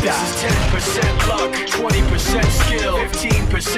This is 10% luck, 20% skill, 15%